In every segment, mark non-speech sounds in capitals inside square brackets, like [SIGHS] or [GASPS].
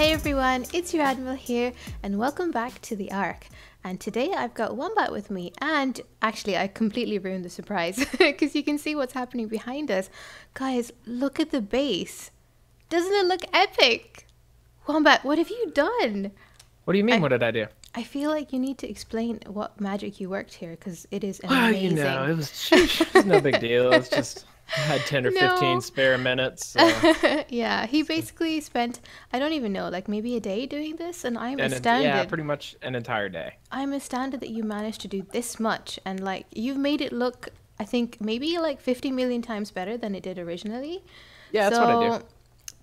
Hey everyone, it's your Admiral here, and welcome back to the Ark. And today I've got Wombat with me, and actually I completely ruined the surprise [LAUGHS] because you can see what's happening behind us. Guys, look at the base. Doesn't it look epic? Wombat, what have you done? What do you mean? I- what did I do? I feel like you need to explain what magic you worked here because it is Well, amazing. you know, it was, [LAUGHS] it was no big deal. It's just [LAUGHS] [LAUGHS] had ten or No. fifteen spare minutes. So. [LAUGHS] yeah, he basically spent I don't even know, like maybe a day doing this, and I'm and it- astounded. yeah, pretty much an entire day. I'm astounded that you managed to do this much and like you've made it look I think maybe like 50 million times better than it did originally. Yeah, that's what I do.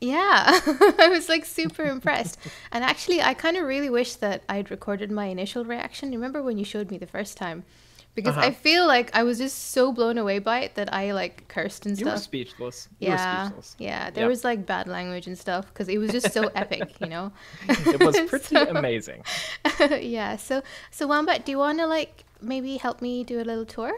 Yeah, [LAUGHS] I was like super impressed. And actually, I kind of really wish that I'd recorded my initial reaction. Remember when you showed me the first time? Because I Uh-huh. feel like I was just so blown away by it that I like cursed and You were stuff. speechless. You Yeah, were speechless. yeah. There Yep. was like bad language and stuff because it was just so epic, you know. [LAUGHS] It was [LAUGHS] pretty So- amazing. [LAUGHS] yeah. So, so Wombat, do you want to like maybe help me do a little tour?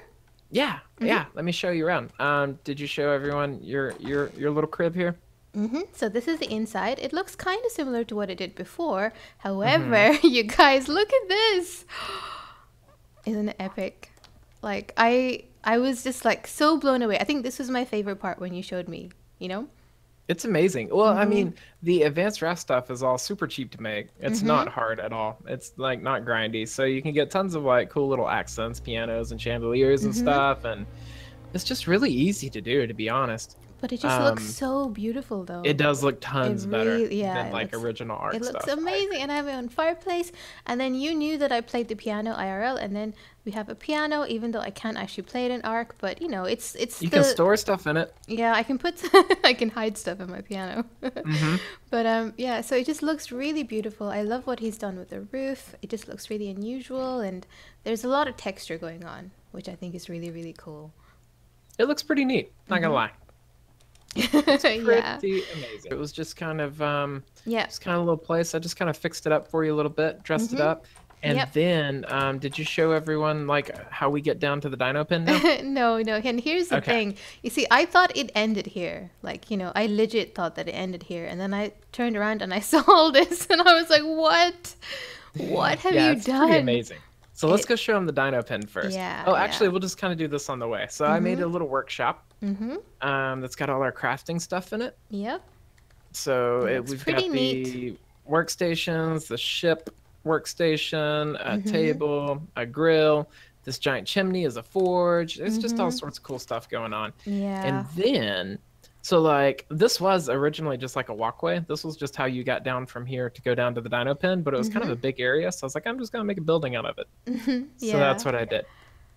Yeah, Mm-hmm. yeah. Let me show you around. Um, did you show everyone your your your little crib here? Mm-hmm. So this is the inside. It looks kind of similar to what it did before. However, Mm-hmm. you guys, look at this. [GASPS] Isn't it epic? Like I I was just like so blown away. I think this was my favorite part when you showed me, you know? It's amazing. Well, I Mm-hmm. mean, the advanced raft stuff is all super cheap to make. It's Mm-hmm. not hard at all. It's like not grindy, so you can get tons of like cool little accents, pianos, and chandeliers and Mm-hmm. stuff, and it's just really easy to do, to be honest. But it just looks Um, so beautiful though. It does look tons better yeah, than like looks- original art It looks stuff. Amazing, and I have my own fireplace. And then you knew that I played the piano IRL, and then we have a piano, even though I can't actually play it in Ark. But you know, it's it's You the can store stuff in it. yeah, I can put [LAUGHS] I can hide stuff in my piano. hmm [LAUGHS] But um, yeah, so it just looks really beautiful. I love what he's done with the roof. It just looks really unusual, and there's a lot of texture going on, which I think is really really cool. It looks pretty neat. Not gonna lie. Mm-hmm. [LAUGHS] yeah, Pretty amazing. It was just kind of um, yeah. just kind of a little place. I just kind of fixed it up for you a little bit, dressed it Mhm. up, and Yep. then um, did you show everyone like how we get down to the dino pin now? [LAUGHS] no, no. And here's the Okay. thing. You see, I thought it ended here. Like, you know, I legit thought that it ended here. And then I turned around and I [LAUGHS] saw all this and I was like, what? What have yeah, you it's done? pretty amazing. So let's It- go show them the dino pin first. Yeah, Oh, actually, yeah. we'll just kind of do this on the way. So I made a little workshop Mm-hmm. um, that's got all our crafting stuff in it. Yep. So It we've got neat. the workstations, the ship workstation, a Mhm. table, a grill. This giant chimney is a forge. There's just all Mhm. sorts of cool stuff going on. Yeah. And then, so like this was originally just like a walkway. This was just how you got down from here to go down to the dino pen, but it was kind of a big area. So I was like, I'm just gonna make a building out of it. Yeah. [LAUGHS] So that's what I did.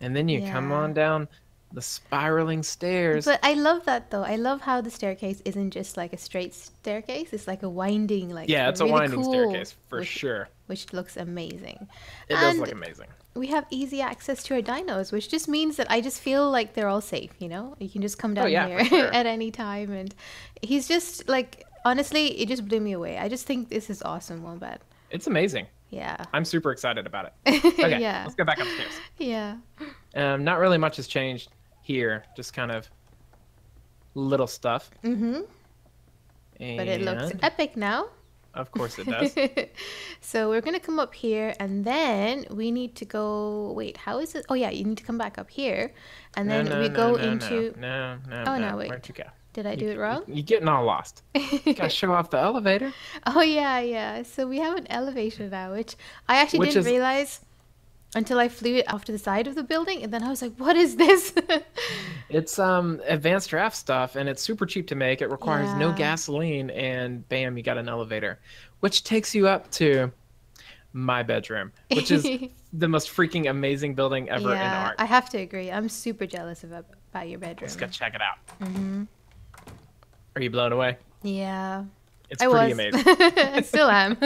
And then you come on down the spiraling stairs. But I love that though. I love how the staircase isn't just like a straight staircase. It's like a winding, like yeah, it's really a winding cool, staircase for which, sure. Which looks amazing. It does look amazing. we have easy access to our dinos, which just means that I just feel like they're all safe, you know? You can just come down Oh, yeah, here sure. [LAUGHS] at any time. And he's just like, honestly, it just blew me away. I just think this is awesome, Wombat. It's amazing. Yeah. I'm super excited about it. [LAUGHS] Okay, yeah. let's go back upstairs. [LAUGHS] Yeah. Um, not really much has changed here, just kind of little stuff. Mm-hmm. And But it looks epic now. of course it does. [LAUGHS] so we're gonna come up here and then we need to go wait how is it oh yeah you need to come back up here and No, then no, we no, go into no, no, Oh, no. wait. Where'd you go? did i do You- it wrong You're getting all lost. [LAUGHS] You gotta show off the elevator. oh yeah yeah so we have an elevator now which i actually Which didn't is- realize until i flew it off to the side of the building and then i was like what is this [LAUGHS] It's um advanced raft stuff, and it's super cheap to make. It requires no gasoline, and bam, you got an elevator, which takes you up to my bedroom, which is [LAUGHS] the most freaking amazing building ever in art. i have to agree i'm super jealous of about your bedroom Let's go check it out. hmm Are you blown away? yeah It's i pretty was amazing. [LAUGHS] i still am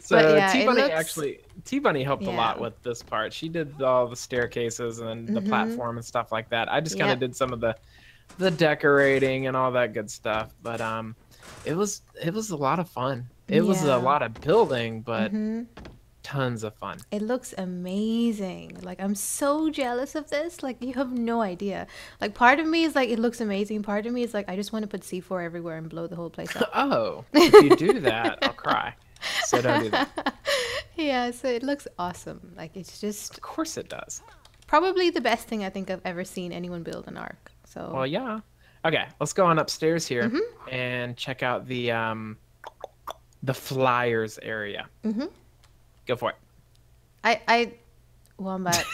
So yeah, T Bunny looks- actually T Bunny helped a lot with this part. She did all the staircases and the Mhm. platform and stuff like that. I just kind of Yep. did some of the the decorating and all that good stuff. But um it was it was a lot of fun. It was a lot of building, but Mhm. tons of fun. It looks amazing. Like I'm so jealous of this. Like you have no idea. Like part of me is like it looks amazing. Part of me is like I just want to put C4 everywhere and blow the whole place up. [LAUGHS] Oh, if you do that, I'll cry. So don't do that. [LAUGHS] yeah, so it looks awesome. Like it's just Of course it does. probably the best thing I think I've ever seen anyone build an Ark. So Well, yeah. Okay, let's go on upstairs here Mm-hmm. and check out the um the flyers area. Mm -hmm. Go for it. I I Wombat,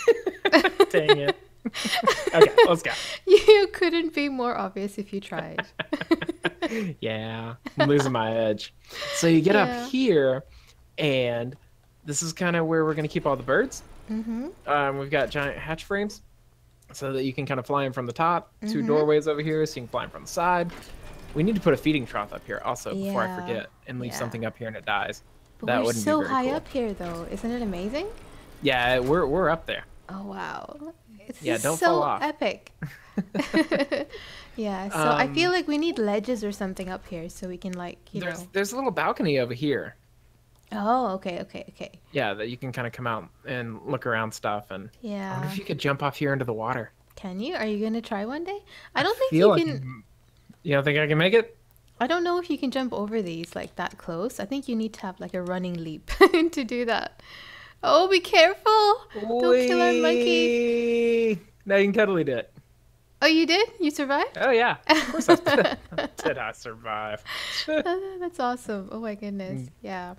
[LAUGHS] Dang it. [LAUGHS] okay, let's go. you couldn't be more obvious if you tried. [LAUGHS] Yeah, I'm losing my edge. So you get Yeah. up here, and this is kind of where we're gonna keep all the birds. mm-hmm. Um, we've got giant hatch frames, so that you can kind of fly in from the top. Mm-hmm. 2 doorways over here, so you can fly in from the side. We need to put a feeding trough up here also before I forget and leave yeah. something up here and it dies. But that we're wouldn't so be very high cool. up here though. Isn't it amazing? Yeah, we're we're up there. Oh wow. It's Yeah, don't so fall off. [LAUGHS] epic. yeah, so I Um, feel like we need ledges or something up here so we can like, you There's know. there's a little balcony over here. Oh, okay, okay, okay. Yeah, that you can kind of come out and look around stuff. And I wonder Yeah. if you could jump off here into the water. Can you? Are you going to try one day? I don't think you like can You don't think I can make it? I don't know if you can jump over these like that close. I think you need to have like a running leap [LAUGHS] to do that. Oh, be careful. Don't kill our monkey. No, you can totally do it. Oh, you did? You survived? Oh yeah, of course I [LAUGHS] [LAUGHS] did. I survive? That's awesome. Oh my goodness. Mm. Yeah.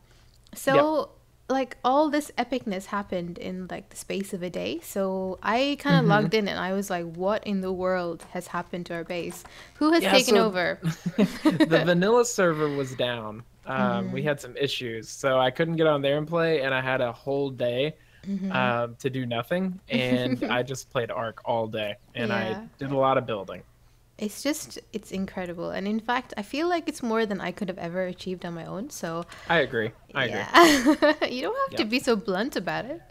So like all this epicness happened in like the space of a day. So I kind of Mhm. logged in and I was like, what in the world has happened to our base? Who has Yeah, taken so- [LAUGHS] over? the vanilla server was down. Um, Mm-hmm. We had some issues, so I couldn't get on there and play, and I had a whole day Mm-hmm. um, to do nothing, and [LAUGHS] I just played Ark all day, and Yeah. I did a lot of building. It's just it's incredible. And in fact, I feel like it's more than I could have ever achieved on my own. So I agree. I agree. [LAUGHS] you don't have to be so blunt about it.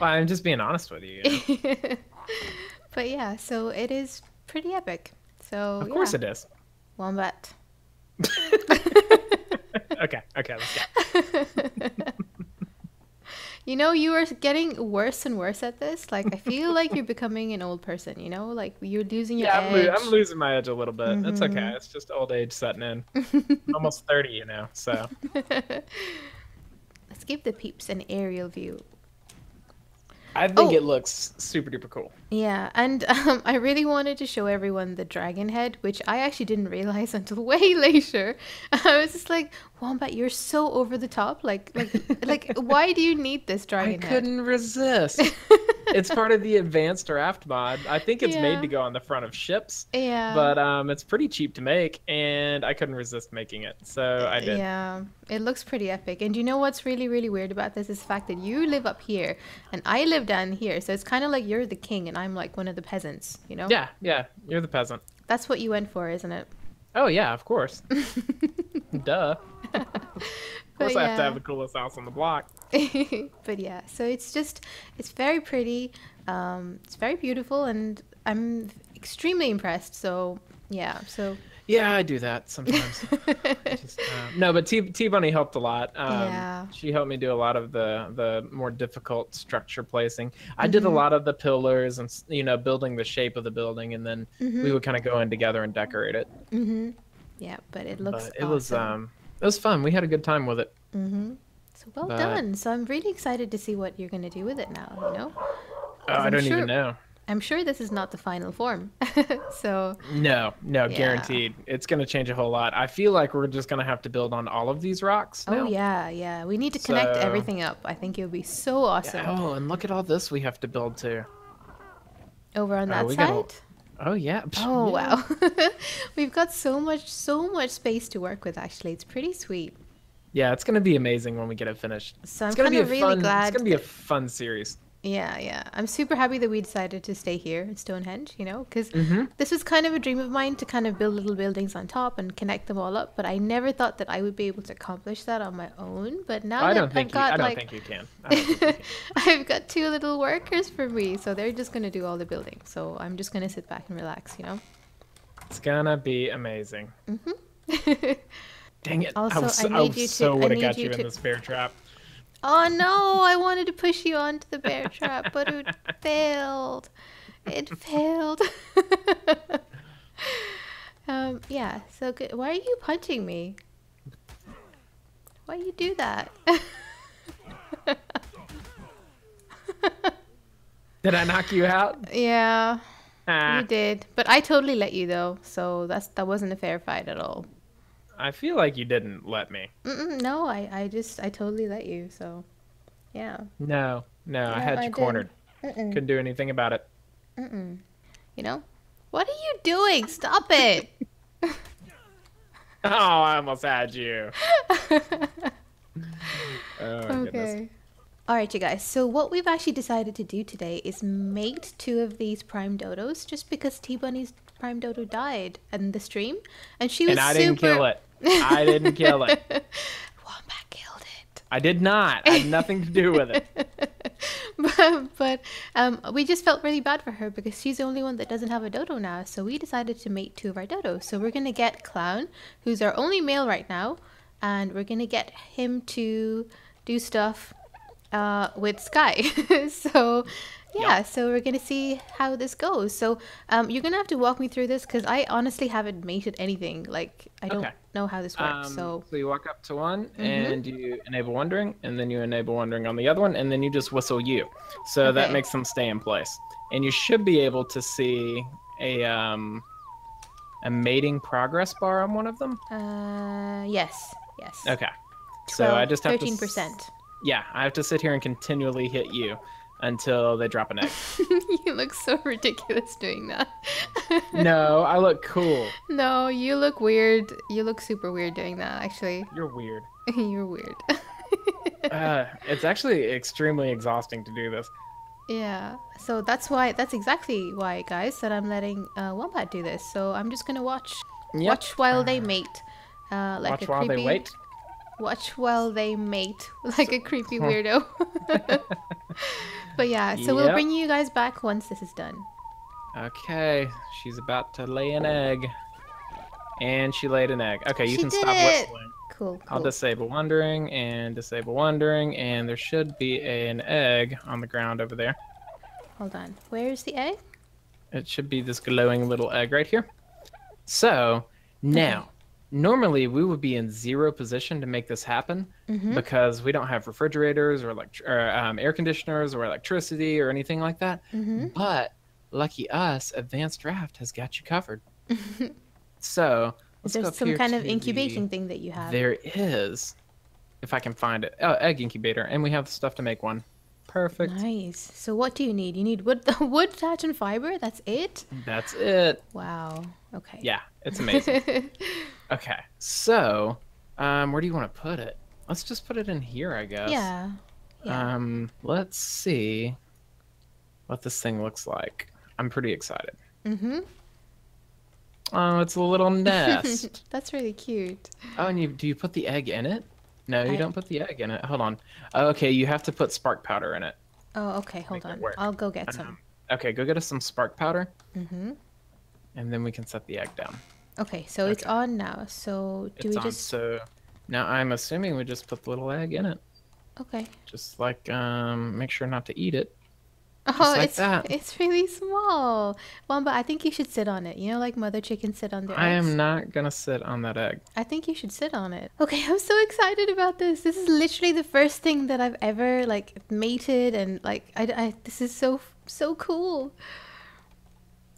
Well, I'm just being honest with you. you know? [LAUGHS] but yeah, so it is pretty epic. So Of course yeah. it is. Wombat. [LAUGHS] okay, okay, let's go. You know, you are getting worse and worse at this. Like, I feel like you're becoming an old person, you know? Like, you're losing your Yeah, I'm, edge. lo- I'm losing my edge a little bit. It's okay. Mhm. It's just old age setting in. I'm [LAUGHS] almost 30, you know, so. Let's give the peeps an aerial view. I think Oh. it looks super duper cool. Yeah, and um, I really wanted to show everyone the dragon head, which I actually didn't realize [LAUGHS] until way later. I was just like, Wombat, you're so over the top. Like, like, like, [LAUGHS] why do you need this I dragon head? I couldn't resist. [LAUGHS] it's part of the advanced raft mod. I think it's Yeah. made to go on the front of ships, Yeah. but um, it's pretty cheap to make, and I couldn't resist making it, so I did. Yeah, it looks pretty epic. And you know what's really, really weird about this is the fact that you live up here and I live down here. So it's kind of like you're the king and I'm like one of the peasants, you know? Yeah, yeah, you're the peasant. That's what you went for, isn't it? Oh yeah, of course. [LAUGHS] Duh. [LAUGHS] Of course, I have to have the coolest house on the block. [LAUGHS] but yeah, so it's just, it's very pretty. Um, it's very beautiful and I'm extremely impressed. So yeah, so Yeah, I do that sometimes. [LAUGHS] Just, um, no, but T T Bunny helped a lot. Um, Yeah. She helped me do a lot of the the more difficult structure placing. I did Mm-hmm. a lot of the pillars and you know building the shape of the building, and then we would kind of go in together and decorate it. hmm yeah, but it looks But it was um it was fun. We had a good time with it. Mm-hmm. So well but- done. So I'm really excited to see what you're going to do with it now, you know? Oh, I don't sure- even know. I'm sure this is not the final form. [LAUGHS] so No, no, Yeah. guaranteed. It's gonna change a whole lot. I feel like we're just gonna have to build on all of these rocks. Oh yeah, yeah. We need to connect So- everything up. I think it would be so awesome. Yeah, Oh, and look at all this we have to build too. Over on Oh, that we side. gotta- Oh yeah. Oh yeah. wow. [LAUGHS] We've got so much so much space to work with actually. It's pretty sweet. Yeah, it's gonna be amazing when we get it finished. So I'm it's gonna kind be really fun. glad. It's gonna be a fun series. Yeah, yeah. I'm super happy that we decided to stay here in Stonehenge, you know, because Mm-hmm. this was kind of a dream of mine to kind of build little buildings on top and connect them all up. But I never thought that I would be able to accomplish that on my own. But now I that don't think I've you. I got don't like think you can. [LAUGHS] Think I've got two little workers for me, so they're just gonna do all the building. So I'm just gonna sit back and relax, you know. It's gonna be amazing. [LAUGHS] Dang it! Also, I, was, I I, need you to- so I would have need got you you, to- in this bear trap. Oh no, I wanted to push you onto the bear trap, but it failed. It failed. [LAUGHS] um, yeah, so good. Why are you punching me? Why you do that? [LAUGHS] Did I knock you out? yeah, Ah, you did. But I totally let you though, so that's that wasn't a fair fight at all. I feel like you didn't let me. Mm-mm, no, I, I just I totally let you. So, yeah. No, no, I had you did. cornered. Couldn't do anything about it. mm-mm. You know, what are you doing? Stop it. [LAUGHS] Oh, I almost had you. [LAUGHS] Oh, goodness. okay. All right, you guys. So what we've actually decided to do today is mate two of these prime dodos, just because T Bunny's prime dodo died in the stream, and she was And I super. didn't kill it. I didn't kill it. [LAUGHS] Wombat killed it. I did not. I had nothing to do with it. [LAUGHS] but but um, we just felt really bad for her because she's the only one that doesn't have a dodo now. So we decided to mate two of our dodos. So we're gonna get Clown, who's our only male right now, and we're gonna get him to do stuff uh, with Sky. [LAUGHS] so yeah, so we're gonna see how this goes. So um, you're gonna have to walk me through this because I honestly haven't mated anything. Like I don't Okay. know how this works. Um, so so you walk up to one Mm-hmm. and you enable wandering, and then you enable wandering on the other one, and then you just whistle you. So that makes them stay in place. And you should be able to see a um a mating progress bar on one of them. uh, yes, yes. Okay. So I just have thirteen to. s- percent. Yeah, I have to sit here and continually hit you until they drop an egg. [LAUGHS] you look so ridiculous doing that. [LAUGHS] no, I look cool. no, you look weird. You look super weird doing that, actually. You're weird. [LAUGHS] You're weird. Uh, it's actually extremely exhausting to do this. yeah. So that's why, that's exactly why, guys, that I'm letting uh, Wombat do this. So I'm just gonna watch. Yep. Watch while they [SIGHS] mate. Uh, like Watch a while creepy, they wait. Watch while they mate, [LAUGHS] like a creepy weirdo. [LAUGHS] but yeah, so we'll bring you guys back once this is done. Okay, she's about to lay an egg. And she laid an egg. Okay, you She can stop it! whistling. Cool. I'll cool. disable wandering and disable wandering, and there should be an egg on the ground over there. Hold on. Where's the egg? It should be this glowing little egg right here. So now, normally we would be in zero position to make this happen Mm-hmm. because we don't have refrigerators or, elect- or um, air conditioners or electricity or anything like that. Mm-hmm. But lucky us, Advanced Raft has got you covered. [LAUGHS] so Is let's there go up some kind of incubation the- thing that you have? There is, if I can find it. Oh, egg incubator, and we have stuff to make one. Perfect. Nice. So what do you need? You need wood, the [LAUGHS] wood, thatch, and fiber. That's it. That's it. Wow. Okay. Yeah, it's [LAUGHS] amazing. Okay, so um, where do you want to put it? Let's just put it in here, I guess. yeah. Yeah. Um, let's see what this thing looks like. I'm pretty excited. mm-hmm. Oh, it's a little [LAUGHS] nest. That's really cute. oh, and you do you put the egg in it? No, you I- don't put the egg in it. Hold on. Oh, okay, you have to put spark powder in it. Oh, okay. Hold on. I'll go get Um, some. Okay, go get us some spark powder, Mm-hmm. and then we can set the egg down. Okay. So it's on now. So do it's we on. just? So now I'm assuming we just put the little egg in it. Okay. Just like um, make sure not to eat it. Oh, like it's that. it's really small. Wombat, I think you should sit on it. You know, like mother chickens sit on their I eggs. am not gonna sit on that egg. I think you should sit on it. Okay, I'm so excited about this. This is literally the first thing that I've ever like mated and like I, I this is so so cool.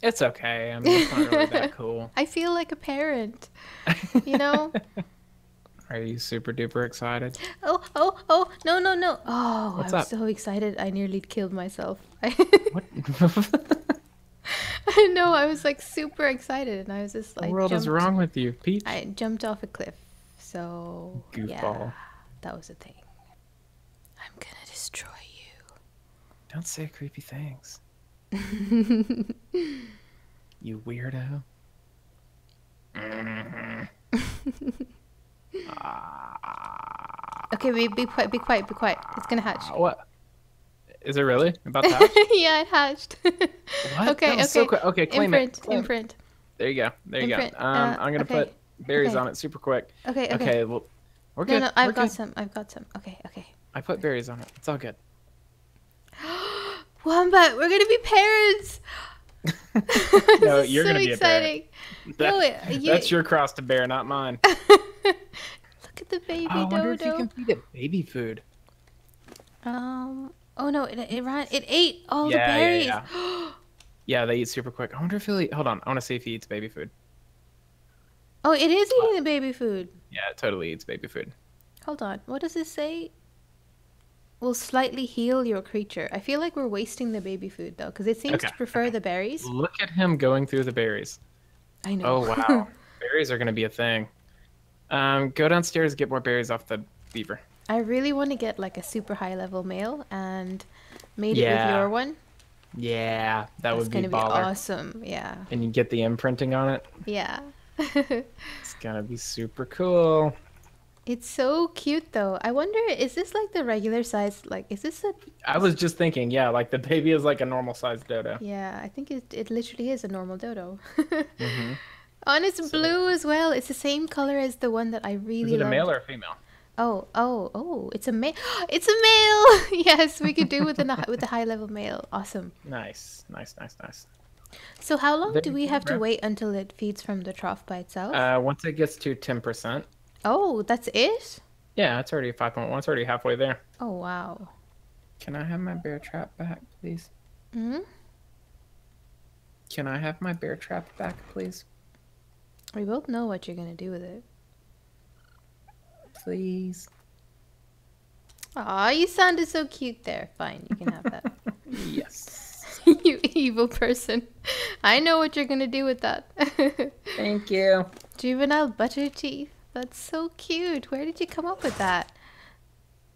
It's okay. I mean, it's not really that [LAUGHS] cool. I feel like a parent. You [LAUGHS] know? Are you super duper excited? oh, oh, oh, no, no, no. Oh, What's I'm up? so excited. I nearly killed myself. I [LAUGHS] What? I know, I was like super excited and I was just like world is wrong with you, Peach? I jumped off a cliff. So, yeah. Goofball. That was a thing. I'm going to destroy you. Don't say creepy things. [LAUGHS] You weirdo. [LAUGHS] Okay, be, be quiet, be quiet, be quiet. It's gonna hatch. What? Is it really about to [LAUGHS] hatch? yeah, it hatched. What? Okay, was so okay. quick. Okay, claim imprint, it. Claim it. imprint. There you go. There you Imprint, go. Um, uh, I'm gonna okay, put berries okay. on it super quick. Okay, okay. Okay, well, we're No, good. no, we're I've got good. some. I've got some. Okay, okay. I put berries on it. It's all good. [GASPS] [GASPS] Wombat, we're gonna be parents. [LAUGHS] no, [LAUGHS] you're so gonna be exciting. a parent. No, That- it- you- That's your cross to bear, not mine. [LAUGHS] Look at the baby Oh, I wonder if you can feed it baby food. Um. Oh no! It, it ran. It ate all Yeah, the yeah, berries. yeah. [GASPS] Yeah, they eat super quick. I wonder if he'll eat. Hold on, I want to see if he eats baby food. Oh, it is eating the baby food. Yeah, it totally eats baby food. Hold on. What does this say? Will slightly heal your creature. I feel like we're wasting the baby food though, because it seems Okay, to prefer the berries. Look at him going through the berries. I know. Oh wow, [LAUGHS] berries are gonna be a thing. Um, go downstairs, get more berries off the beaver. I really want to get like a super high level male and mate it with your one. Yeah, that That's would be gonna be awesome. Yeah. And you get the imprinting on it. Yeah. [LAUGHS] It's gonna be super cool. It's so cute though. I wonder, is this like the regular size? Like, is this a? I was just thinking, yeah, like the baby is like a normal sized dodo. Yeah, I think it it literally is a normal dodo. hmm Oh, and it's blue as well. It's the same color as the one that I really Is it a male or a female? Oh, oh, oh! It's a male. [GASPS] It's a male. [LAUGHS] yes, we could do with the with the high level male. Awesome. Nice, nice, nice, nice. So how long do we have to wait until it feeds from the trough by itself? Uh, once it gets to ten percent, oh, that's it. yeah, it's already five point one. It's already halfway there. Oh wow. Can I have my bear trap back, please? Hmm. Can I have my bear trap back, please? We both know what you're gonna do with it. Please. Aw, you sounded so cute there. Fine, you can have that. [LAUGHS] Yes. [LAUGHS] you evil person. I know what you're gonna do with that. [LAUGHS] Thank you. Juvenile butter teeth. That's so cute. Where did you come up with that?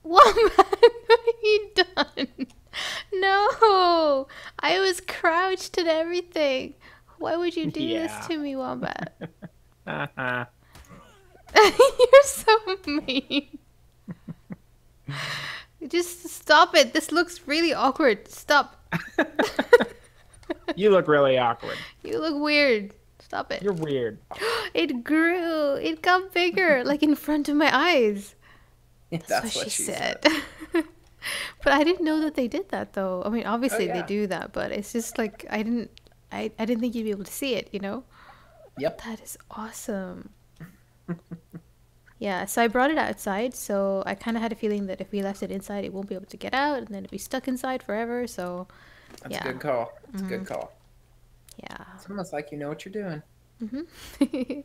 Wombat, [LAUGHS] what have you done? No, I was crouched and everything. Why would you do [LAUGHS] Yeah. this to me, Wombat? [LAUGHS] You're so mean. Just stop it. This looks really awkward. Stop. you look really awkward. You look weird. Stop it. You're weird. [GASPS] It grew. It got bigger, [LAUGHS] like in front of my eyes. That's, That's what, what she, she said. [LAUGHS] but I didn't know that they did that though. I mean, oh, obviously they yeah. do that, but it's just like I didn't I, I didn't think you'd be able to see it, you know? Yep. That is awesome. yeah, so I brought it outside, so I kind of had a feeling that if we left it inside, it won't be able to get out and then it'd be stuck inside forever, so That's Yeah. a good call. That's a good mm-hmm. call. Yeah. It's almost like you know what you're doing. Mhm. [LAUGHS]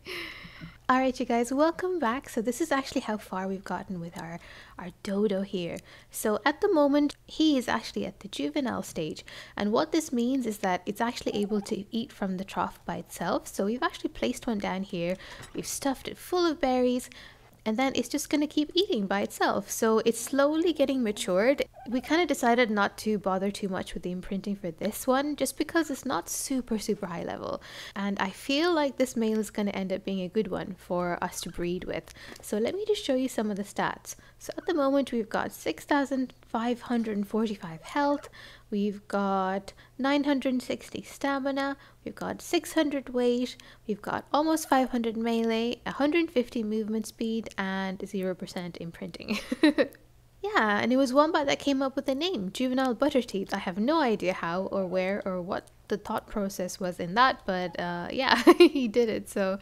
All right, you guys, welcome back. So this is actually how far we've gotten with our our dodo here. So at the moment, he is actually at the juvenile stage, and what this means is that it's actually able to eat from the trough by itself. So we've actually placed one down here. We've stuffed it full of berries. And then it's just going to keep eating by itself. So it's slowly getting matured. We kind of decided not to bother too much with the imprinting for this one just because it's not super, super high level. And I feel like this male is going to end up being a good one for us to breed with. So let me just show you some of the stats. So at the moment, we've got 6,545 health. We've got 960 stamina, we've got 600 weight, we've got almost 500 melee, 150 movement speed, and 0% imprinting. [LAUGHS] yeah, and it was Wombat that came up with the name, Juvenile Butter Teeth. I have no idea how or where or what the thought process was in that, but uh, yeah, [LAUGHS] he did it. So,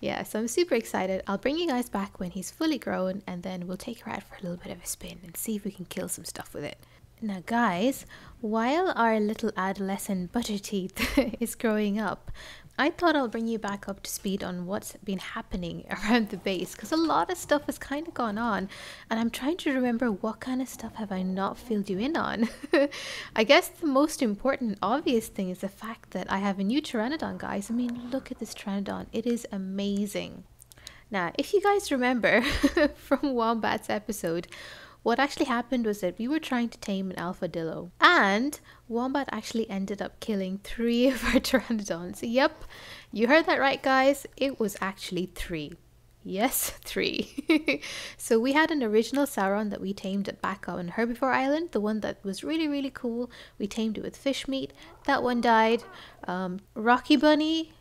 yeah, so I'm super excited. I'll bring you guys back when he's fully grown, and then we'll take her out for a little bit of a spin and see if we can kill some stuff with it. Now, guys, while our little adolescent butter teeth [LAUGHS] is growing up, I thought I'll bring you back up to speed on what's been happening [LAUGHS] around the base because a lot of stuff has kind of gone on, and I'm trying to remember what kind of stuff have I not filled you in on. [LAUGHS] I guess the most important, obvious thing is the fact that I have a new Pteranodon, guys. I mean, look at this Pteranodon, it is amazing. Now, if you guys remember [LAUGHS] from Wombat's episode, what actually happened was that we were trying to tame an alpha dilo, and Wombat actually ended up killing three [LAUGHS] of our pteranodons. Yep, you heard that right, guys. It was actually three. Yes, [LAUGHS] three. [LAUGHS] so we had an original Sauron that we tamed at back on Herbivore Island, the one that was really, really cool. We tamed it with fish meat. That one died. Um, Rocky Bunny,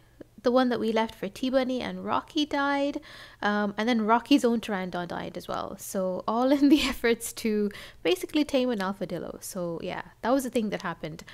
the one that we left for T-Bunny and Rocky died. Um, and then Rocky's own Pteranodon died as well. So all [LAUGHS] in the efforts to basically tame an Alpha Dilo. So yeah, that was the thing that happened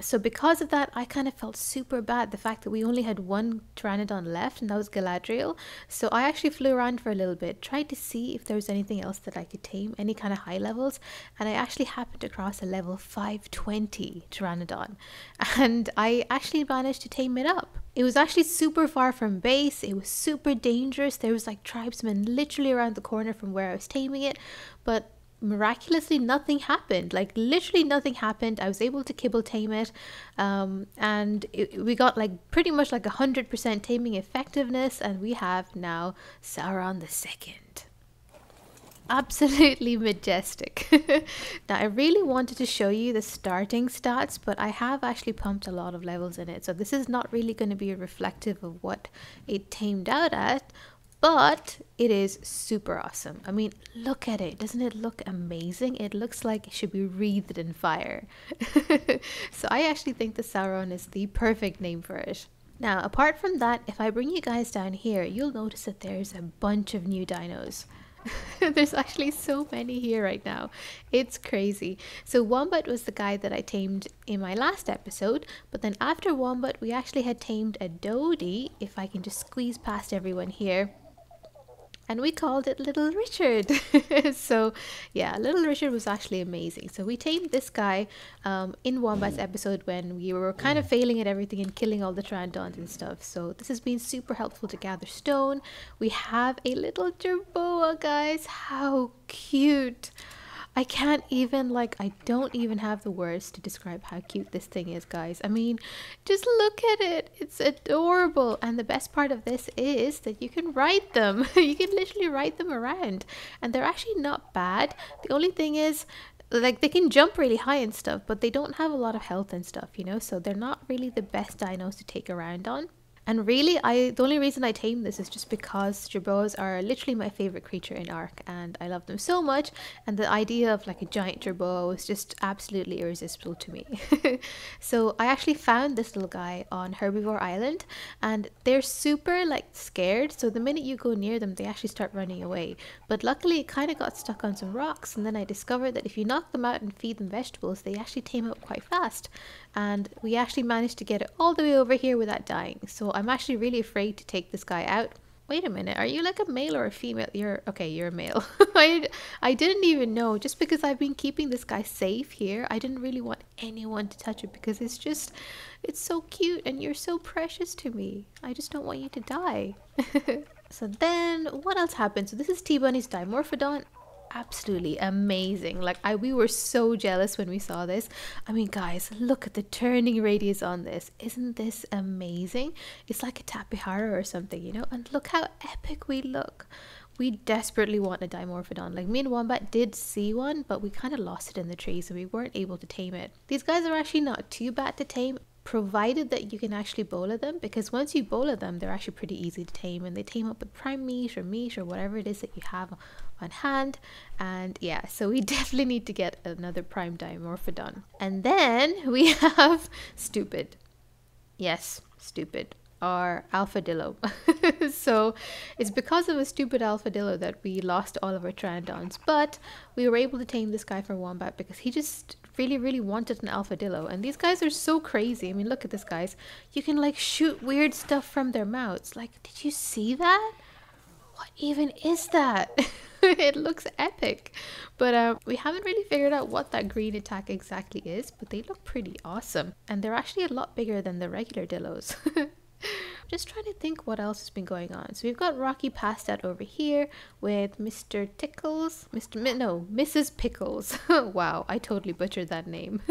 so because of that, I kind of felt super bad the fact that we only had one Pteranodon left, and that was Galadriel. So I actually flew around for a little bit, tried to see if there was anything else that I could tame, any kind of high levels, and I actually happened across a level 520 Pteranodon, [LAUGHS] and I actually managed to tame it up. It was actually super far from base. It was super dangerous. There was like tribesmen literally around the corner from where I was taming it, but miraculously nothing happened. Like literally nothing happened. I was able to kibble tame it um, and it, we got like pretty much like a hundred percent taming effectiveness and we have now sauron the second. Absolutely majestic. [LAUGHS] Now i really wanted to show you the starting stats but i have actually pumped a lot of levels in it so this is not really going to be reflective of what it tamed out at but it is super awesome. I mean, look at it. Doesn't it look amazing? It looks like it should be wreathed in fire. [LAUGHS] so I actually think the Sauron is the perfect name for it. Now, apart from that, if I bring you guys down here, you'll notice that there's a bunch of new dinos. [LAUGHS] There's actually so many here right now. It's crazy. So Wombat was the guy that I tamed in my last episode, but then after Wombat, we actually had tamed a Dodi, if I can just squeeze past everyone here and we called it Little Richard. [LAUGHS] so, yeah, Little Richard was actually amazing. So, we tamed this guy um, in Wombat's episode when we were kind of failing at everything and killing all the Pteranodons and stuff. So, this has been super helpful to gather stone. We have a little Jerboa, guys. How cute! I can't even, like, I don't even have the words to describe how cute this thing is, guys. I mean, just look at it. It's adorable. And the best part of this is that you can ride them. [LAUGHS] you can literally ride them around. And they're actually not bad. The only thing is, like they can jump really high and stuff, but they don't have a lot of health and stuff, you know, so they're not really the best dinos to take around on. And really, I the only reason I tame this is just because jerboas are literally my favorite creature in Ark, and I love them so much. And the idea of like a giant jerboa was just absolutely irresistible to me. [LAUGHS] so I actually found this little guy on Herbivore Island, and they're super like scared. So the minute you go near them, they actually start running away. But luckily, it kind of got stuck on some rocks, and then I discovered that if you knock them out and feed them vegetables, they actually tame up quite fast. And we actually managed to get it all the way over here without dying. So I'm actually really afraid to take this guy out. Wait a minute, are you like a male or a female? You're okay, you're a male. [LAUGHS] I, I didn't even know. Just because I've been keeping this guy safe here, I didn't really want anyone to touch it because it's just, it's so cute and you're so precious to me. I just don't want you to die. [LAUGHS] so then, what else happened? So this is T-Bunny's Dimorphodon absolutely amazing. Like I we were so jealous when we saw this. I mean guys, look at the turning radius on this. Isn't this amazing? It's like a Tapejara or something, you know? And look how epic we look. We desperately want a Dimorphodon. Like me and Wombat did see one, but we kind of lost it in the trees and we weren't able to tame it. These guys are actually not too bad to tame provided that you can actually bola them because once you bola them they're actually pretty easy to tame and they tame up with prime meat or meat or whatever it is that you have on hand. And yeah so we [LAUGHS] definitely need to get another prime dimorphodon. And then we [LAUGHS] have stupid. Yes stupid. Our alpha dilo. [LAUGHS] So it's because of a stupid alpha dilo that we lost all of our Pteranodons but we were able to tame this guy for wombat because he just really, really wanted an alpha dilo. And these guys are so crazy. I mean, look at this, guys. You can like shoot weird stuff from their mouths. Like, did you see that? What even is that? [LAUGHS] it looks epic. But uh, we haven't really figured out what that green attack exactly is, but they look pretty awesome. And they're actually a lot bigger than the regular dilos. [LAUGHS] just trying to think what else has been going on. So we've got Rocky Pastat over here with Mr. Tickles. Mr. Mi- no, Mrs. Pickles. [LAUGHS] wow, I totally butchered that name.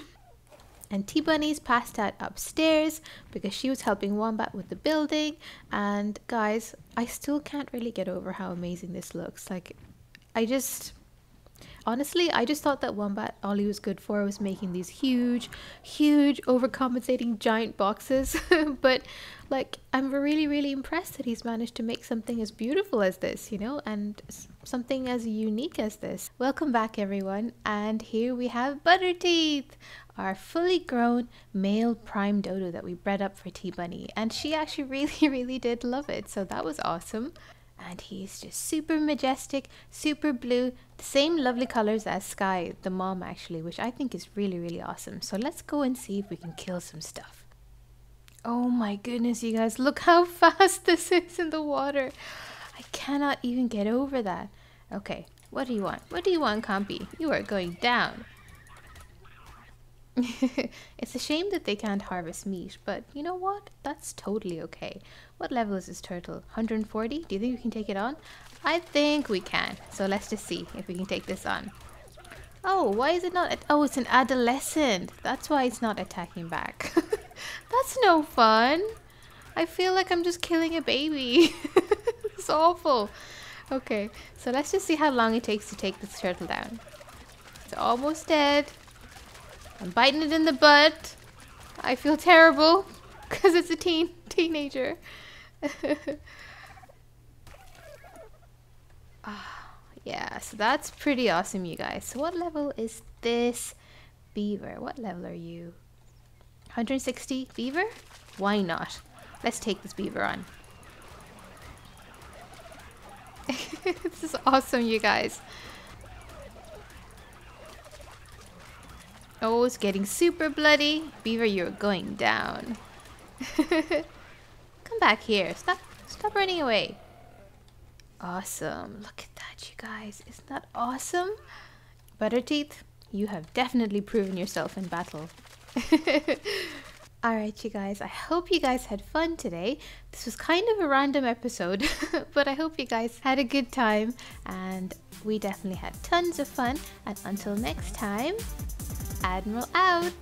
[LAUGHS] and T Bunny's passed out upstairs because she was helping Wombat with the building. And guys, I still can't really get over how amazing this looks. Like, I just. Honestly, I just thought that Wombat all he was good for was making these huge, huge, overcompensating giant boxes. [LAUGHS] but like, I'm really, really impressed that he's managed to make something as beautiful as this, you know, and something as unique as this. Welcome back, everyone. And here we have Butterteeth, our fully grown male prime dodo that we bred up for T Bunny. And she actually [LAUGHS] really, really did love it. So that was awesome and he's just super majestic, super blue, the same lovely colors as Sky, the mom actually, which I think is really, really awesome. So let's go and see if we can kill some stuff. Oh my goodness, you guys, look how [LAUGHS] fast this is in the water. I cannot even get over that. Okay, what do you want? What do you want, Compy? You are going down. [LAUGHS] it's a shame that they can't harvest meat, but you know what? That's totally okay. What level is this turtle? 140? Do you think we can take it on? I think we can. So let's just see if we can take this on. Oh, why is it not? Oh, it's an adolescent. That's why it's not attacking back. [LAUGHS] That's no fun. I feel like I'm just killing a baby. [LAUGHS] it's awful. Okay, so let's just see how long it takes to take this turtle down. It's almost dead. I'm biting it in the butt. I feel terrible [LAUGHS] because it's a teen teenager. [LAUGHS] ah, yeah, so that's pretty awesome, you guys. So what level is this beaver? What level are you? 160 beaver? Why not? Let's take this beaver on. [LAUGHS] this is awesome, you guys. Oh, it's getting super bloody. Beaver, you're going down. [LAUGHS] Come back here. Stop stop running away. Awesome. Look at that, you guys. Isn't that awesome? Butterteeth, you have definitely proven yourself in battle. [LAUGHS] Alright, you guys, I hope you guys had fun today. This was kind of a random episode, [LAUGHS] but I hope you guys had a good time and we definitely had tons of fun. And until next time, Admiral out!